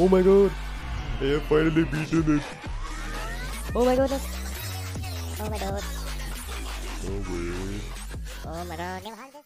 Oh my god. I have finally beaten oh it. Oh my god! Oh my god. Oh wait. Oh my god.